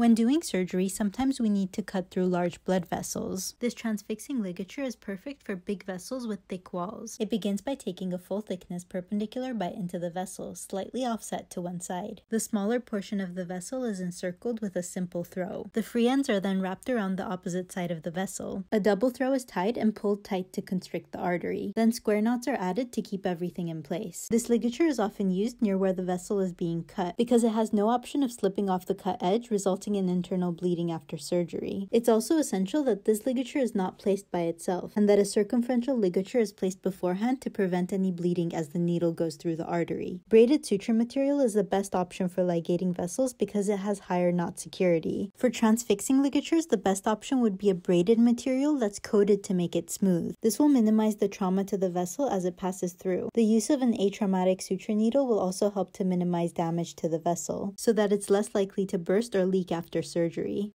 When doing surgery, sometimes we need to cut through large blood vessels. This transfixing ligature is perfect for big vessels with thick walls. It begins by taking a full thickness perpendicular bite into the vessel, slightly offset to one side. The smaller portion of the vessel is encircled with a simple throw. The free ends are then wrapped around the opposite side of the vessel. A double throw is tied and pulled tight to constrict the artery. Then square knots are added to keep everything in place. This ligature is often used near where the vessel is being cut because it has no option of slipping off the cut edge, resulting in internal bleeding after surgery. It's also essential that this ligature is not placed by itself and that a circumferential ligature is placed beforehand to prevent any bleeding as the needle goes through the artery. Braided suture material is the best option for ligating vessels because it has higher knot security. For transfixing ligatures, the best option would be a braided material that's coated to make it smooth. This will minimize the trauma to the vessel as it passes through. The use of an atraumatic suture needle will also help to minimize damage to the vessel, so that it's less likely to burst or leak after surgery.